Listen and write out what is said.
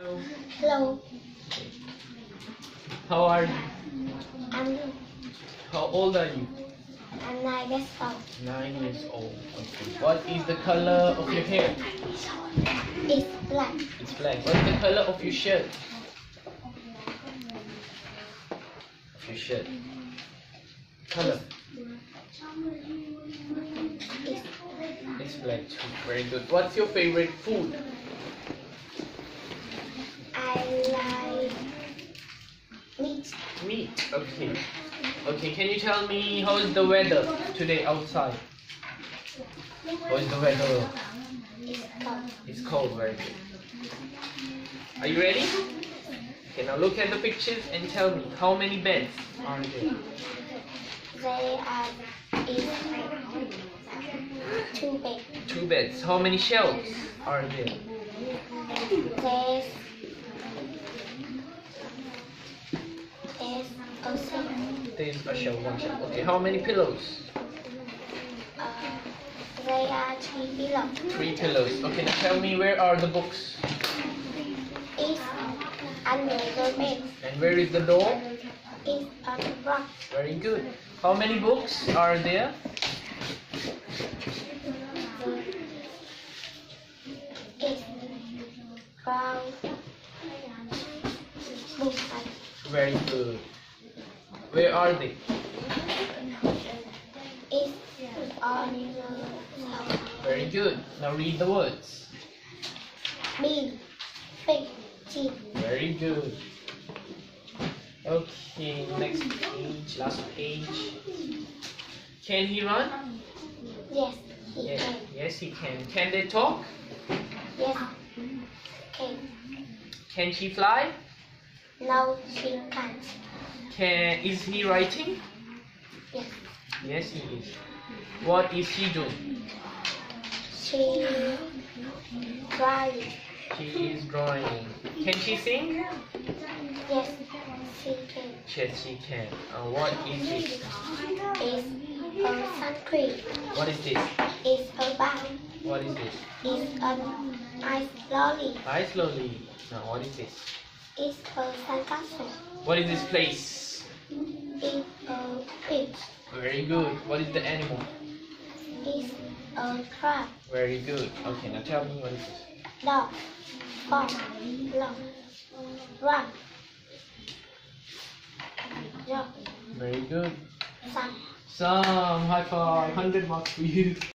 Hello. Hello, How are you? I'm good. How old are you? I'm nine years old. Nine years old. Okay. What is the color of your hair? It's black. It's black. What's the color of your shirt? Of your shirt. Color. It's It's black too. Very good. What's your favorite food? I like meat. Meat. Okay. Okay. Can you tell me how is the weather today outside? How is the weather? It's cold. It's cold. Very good. Are you ready? Okay. Now look at the pictures and tell me how many beds are there. They are is two beds. Two beds. How many shelves are there? There's There's a shelf, one shelf. Okay. How many pillows? they are three below. Three pillows. Okay. Now tell me where are the books It's under the bed. and where is the door? It's on the rock. Very good. How many books are there? It's. Blue Very good. Where are they? It's on the top. Very good. Now read the words. B, big, G, Very good. Okay, next page, last page. Can he run? yes, he Yes, can. yes he can. Can they talk? Yes, can. Can she fly? No, she can't. Can is he writing? Yes, Yes he is. What is she doing? she drawing. She is drawing. Can she sing? Yes, she can. Yes she can. Uh, what is this? It's her sun cream. What is this? It's her bag. What is this? It's an ice lolly. Hi slowly. Now what is this? It's her sandcastle. What is this place? It's a fish. Very good. What is the animal? It's a crab. Very good. Okay, now tell me what is this? Dog. Fox. Dog. Run. Dog. Very good. Sun. Some high five, hundred marks for you.